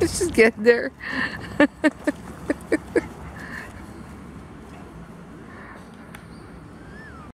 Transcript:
Let's just get there.